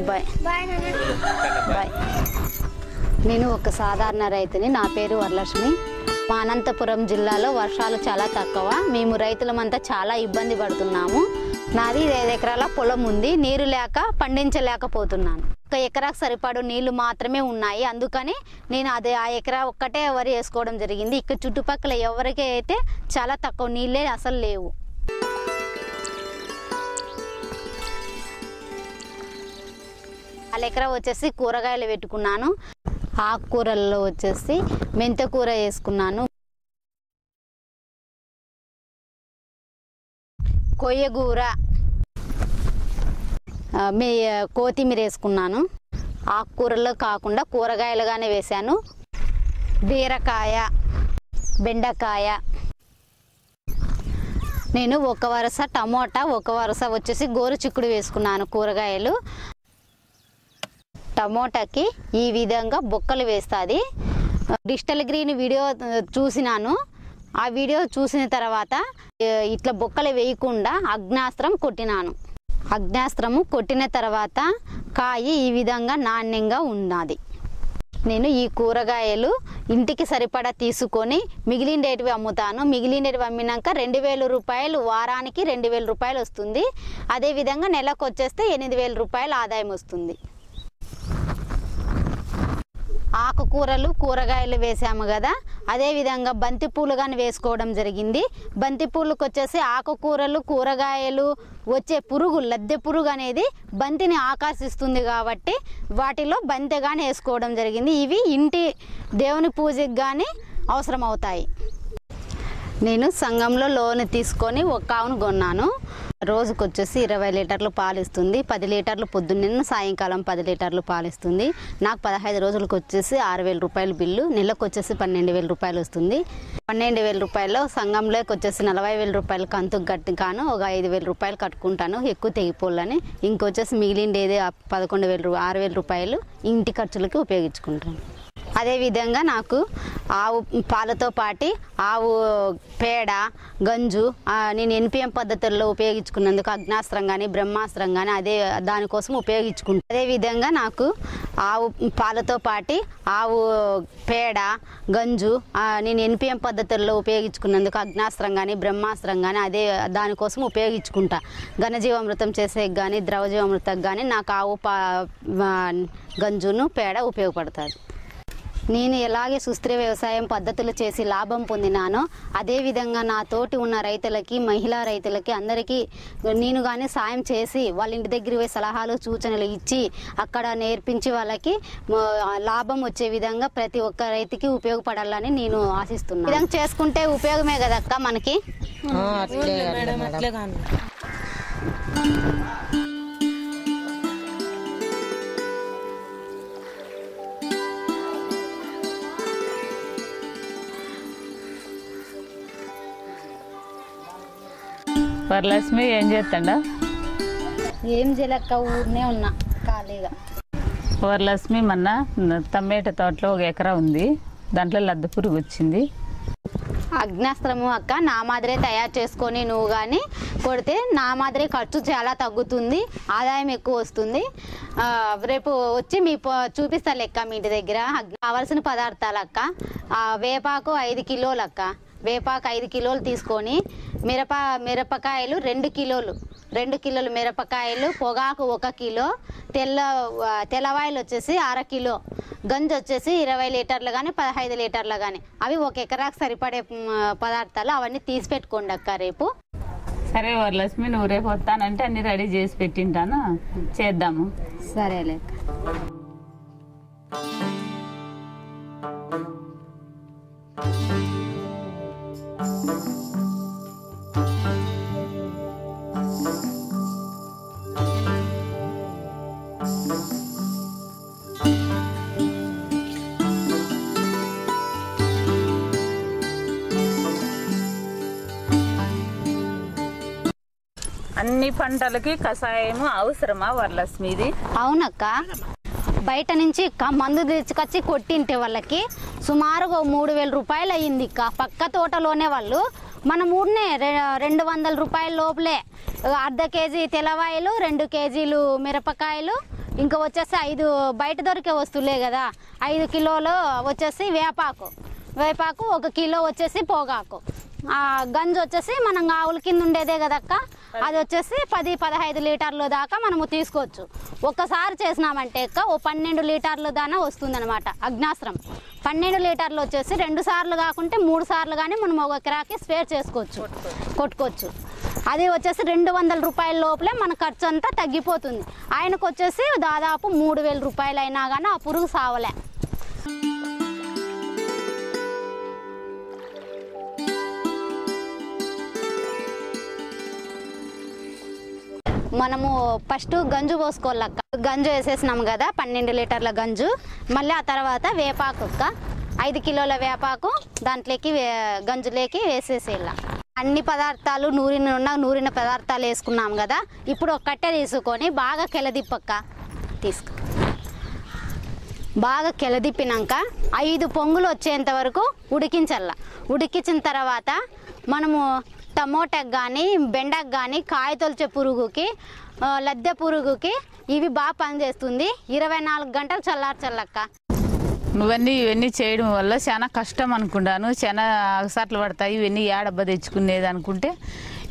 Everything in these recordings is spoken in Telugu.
బాయ్. బాయ్. నేను ఒక సాధారణ రైతుని నా పేరు వరలక్ష్మి. మా అనంతపురం జిల్లాలో వర్షాలు చాలా తక్కువ. మేము రైతులమంతా చాలా ఇబ్బంది పడుతున్నాము. నాది ఐదు ఎకరాల పొలం ఉంది. నీరు లేక పండించలేకపోతున్నాను. ఒక ఎకరాకు సరిపడు నీళ్ళు మాత్రమే ఉన్నాయి. అందుకని నేను అదే ఆ ఎకరా ఒక్కటే వరి వేసుకోవడం జరిగింది. ఇక్కడ చుట్టుపక్కల ఎవరికి అయితే చాలా తక్కువ నీళ్ళే అసలు లేవు. వాళ్ళ ఎకరా వచ్చేసి కూరగాయలు పెట్టుకున్నాను. ఆకుకూరల్లో వచ్చేసి మెంతకూర వేసుకున్నాను. కొయ్యగూర మీ కొత్తిమీర వేసుకున్నాను. ఆకుకూరల్లో కాకుండా కూరగాయలుగానే వేశాను. బీరకాయ బెండకాయ. నేను ఒక వరుస టమోటా ఒక వరుస వచ్చేసి గోరు చిక్కుడు వేసుకున్నాను కూరగాయలు. టమోటాకి ఈ విధంగా బొక్కలు వేస్తుంది. డిజిటల్ గ్రీన్ వీడియో చూసినాను. ఆ వీడియో చూసిన తర్వాత ఇట్లా బొక్కలు వేయకుండా అగ్నాస్త్రం కొట్టినాను. అగ్నాస్త్రము కొట్టిన తర్వాత కాయ ఈ విధంగా నాణ్యంగా ఉన్నది నేను ఈ కూరగాయలు ఇంటికి సరిపడా తీసుకొని మిగిలిండేటివి అమ్ముతాను. మిగిలిండేటివి అమ్మినాక రెండు వేల రూపాయలు వారానికి రెండు వేల రూపాయలు వస్తుంది. అదేవిధంగా నెలకు వచ్చేస్తే ఎనిమిది వేల రూపాయలు ఆదాయం వస్తుంది. ఆకుకూరలు కూరగాయలు వేసాము కదా. అదేవిధంగా బంతిపూలు కానీ వేసుకోవడం జరిగింది. బంతిపూలకు వచ్చేసి ఆకుకూరలు కూరగాయలు వచ్చే పురుగు లద్దె పురుగు అనేది బంతిని ఆకర్షిస్తుంది కాబట్టి వాటిలో బంతి కానీ వేసుకోవడం జరిగింది. ఇవి ఇంటి దేవుని పూజకి కానీ అవసరం అవుతాయి నేను సంఘంలో లోన్ తీసుకొని ఒక ఆవును కొన్నాను. రోజుకు వచ్చేసి ఇరవై లీటర్లు పాలు ఇస్తుంది పది లీటర్లు పొద్దున్న సాయంకాలం పది లీటర్లు పాలు ఇస్తుంది నాకు పదహైదు రోజులకు వచ్చేసి ఆరు వేల రూపాయల బిల్లు. నెలకు వచ్చేసి పన్నెండు వేల రూపాయలు వస్తుంది. పన్నెండు వేల రూపాయలు సంఘంలోకి వచ్చేసి నలభై వేల రూపాయలు కంతు కట్టి కాను ఒక ఐదు వేల రూపాయలు కట్టుకుంటాను. ఎక్కువ తెగిపోలని ఇంకొచ్చేసి మిగిలిండేది పదకొండు వేల ఆరు వేల రూపాయలు ఇంటి ఖర్చులకి ఉపయోగించుకుంటాను. అదేవిధంగా నాకు ఆవు పాలతో పాటి ఆవు పేడ గంజు నేను ఎన్పిఎం పద్ధతుల్లో ఉపయోగించుకున్నందుకు అగ్నాస్త్రం కానీ బ్రహ్మాస్త్రం కానీ అదే దానికోసం ఉపయోగించుకుంటాను అదేవిధంగా నాకు ఆవు పాలతో పాటి ఆవు పేడ గంజు నేను ఎన్పిఎం పద్ధతుల్లో ఉపయోగించుకున్నందుకు అగ్నాస్త్రం కానీ బ్రహ్మాస్త్రం కానీ అదే దానికోసం ఉపయోగించుకుంటా. ఘనజీవామృతం చేసే కానీ ద్రవజీవామృతం కానీ నాకు ఆవు పా గంజును పేడ ఉపయోగపడుతుంది. నేను ఎలాగే సుస్థిర వ్యవసాయం పద్ధతులు చేసి లాభం పొందినానో అదేవిధంగా నా తోటి ఉన్న రైతులకి మహిళా రైతులకి అందరికీ నేను కానీ సాయం చేసి వాళ్ళ ఇంటి దగ్గర పోయి సలహాలు సూచనలు ఇచ్చి అక్కడ నేర్పించి వాళ్ళకి లాభం వచ్చే విధంగా ప్రతి ఒక్క రైతుకి ఉపయోగపడాలని నేను ఆశిస్తున్నాను. విధంగా చేసుకుంటే ఉపయోగమే కదక్క మనకి? వరలక్ష్మి ఏం చేస్తాడా? ఏం చేయలేక ఊరినే ఉన్నా ఖాళీగా. వరలక్ష్మి మొన్న టమాటా తోటలో ఒక ఎకరా ఉంది. దాంట్లో లద్ద పురుగు వచ్చింది. అగ్నాస్త్రము అక్క నా మాదిరే తయారు చేసుకొని నువ్వు కానీ కొడితే నా మాదిరే ఖర్చు చాలా తగ్గుతుంది ఆదాయం ఎక్కువ వస్తుంది. రేపు వచ్చి మీ చూపిస్తా లెక్క మీ ఇంటి దగ్గర. కావాల్సిన పదార్థాలు అక్క. వేపాకు ఐదు కిలోలు అక్క. వేపాకు ఐదు కిలోలు తీసుకొని మిరప మిరపకాయలు రెండు కిలోలు. రెండు కిలోలు మిరపకాయలు పొగాకు ఒక కిలో తెల్ల తెల్లవాయిలు వచ్చేసి అర కిలో గంజి వచ్చేసి ఇరవై లీటర్లు కానీ పదహైదు లీటర్లు కానీ అవి ఒక ఎకరాకు సరిపడే పదార్థాలు అవన్నీ తీసి పెట్టుకోండి అక్క రేపు. సరే వరలక్ష్మి నువ్వు రేపు వస్తానంటే అన్ని రెడీ చేసి పెట్టింటాను? చేద్దాము. సరేలే అన్ని పంటలకి కషాయము అవసరమా వరలక్ష్మిది? అవునక్క. బయట నుంచి మందు తెచ్చుకొచ్చి కొట్టింటే వాళ్ళకి సుమారుగా మూడు వేల రూపాయలు అయ్యింది ఇక పక్క తోటలోనే వాళ్ళు. మన ఊరినే రెండు వందల రూపాయల లోపలే. అర్ధ కేజీ తెల్లవాయలు రెండు కేజీలు మిరపకాయలు ఇంకా వచ్చేసి ఐదు బయట దొరికే వస్తువులే కదా. ఐదు కిలోలు వచ్చేసి వేపాకు. వేపాకు ఒక కిలో వచ్చేసి పొగాకు. ఆ గంజి వచ్చేసి మనం ఆవుల కింద ఉండేదే కదక్క. అది వచ్చేసి పది పదహైదు లీటర్లు దాకా మనము తీసుకోవచ్చు. ఒక్కసారి చేసినామంటే ఎక్క ఓ పన్నెండు లీటర్లు దాకా వస్తుందన్నమాట అగ్నాస్త్రం. పన్నెండు లీటర్లు వచ్చేసి రెండు సార్లు కాకుంటే మూడు సార్లు కానీ మనం ఒక ఎకరాకి స్పేర్ చేసుకోవచ్చు కొట్టుకోవచ్చు. అది వచ్చేసి రెండు వందల రూపాయల లోపలే మన ఖర్చు అంతా తగ్గిపోతుంది. ఆయనకు వచ్చేసి దాదాపు మూడు వేల రూపాయలు అయినా కానీ ఆ పురుగు సావలే. మనము ఫస్ట్ గంజు పోసుకోవాలక్క. గంజు వేసేసినాం కదా పన్నెండు లీటర్ల గంజు. మళ్ళీ ఆ తర్వాత వేపాకు అక్క. ఐదు కిలోల వేపాకు దాంట్లోకి గంజులోకి వేసేసేయాల. అన్ని పదార్థాలు నూరిన ఉన్న నూరిన పదార్థాలు వేసుకున్నాం కదా ఇప్పుడు ఒక కట్టె తీసుకొని బాగా కెలదిప్పక్క. తీసుకో. బాగా కెలదిప్పినాక ఐదు పొంగులు వచ్చేంత వరకు ఉడికించాల. ఉడికించిన తర్వాత మనము టమోటాకు కానీ బెండకు కానీ కాయ తొలిచే పురుగుకి లద్దె పురుగుకి ఇవి బాగా పనిచేస్తుంది. ఇరవై నాలుగు గంటలు చల్లార్చల్లక్క ఇవన్నీ ఇవన్నీ చేయడం వల్ల చాలా కష్టం అనుకున్నాను చాలా అగసాట్లు పడతాయి. ఇవన్నీ ఏడబ్బ తెచ్చుకునేది అనుకుంటే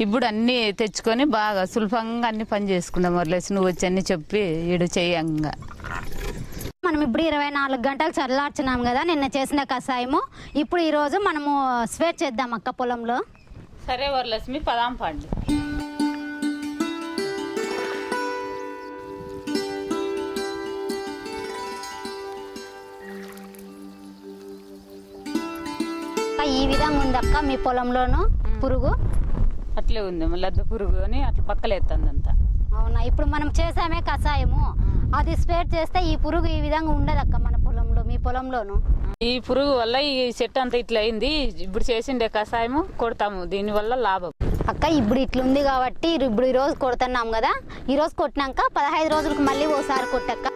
ఇప్పుడు అన్నీ తెచ్చుకొని బాగా సులభంగా అన్ని పని చేసుకున్నాం వరలేసి నువ్వు వచ్చి అన్ని చెప్పి ఈడు చేయంగా. మనం ఇప్పుడు ఇరవై నాలుగు గంటలు చల్లార్చినాం కదా నిన్న చేసిన కషాయము. ఇప్పుడు ఈరోజు మనము స్వేట్ చేద్దాం అక్క పొలంలో. సరే వరలక్ష్మి పదాం పండి. ఈ విధంగా ఉందక్క మీ పొలంలోను? పురుగు? అట్లే ఉంది లద్ద పురుగు అని అట్లా పక్కలేస్తుంది అంతా అవునా? ఇప్పుడు మనం చేసామే కషాయము. అది స్ప్రేడ్ చేస్తే ఈ పురుగు ఈ విధంగా ఉండదక్క మన పొలంలో మీ పొలంలోను? ఈ పురుగు వల్ల ఈ చెట్టు అంతా ఇట్లా అయింది. ఇప్పుడు చేసిండే కషాయము కొడతాము. దీనివల్ల లాభం. అక్క ఇప్పుడు ఇట్లుంది కాబట్టి ఇప్పుడు ఈ రోజు కొడుతున్నాం కదా. ఈ రోజు కొట్టినాక పదహైదు రోజులకు మళ్ళీ ఓసారి కొట్టక్క.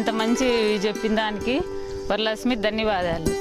ఇంత మంచి చెప్పిన దానికి వరలక్ష్మి ధన్యవాదాలు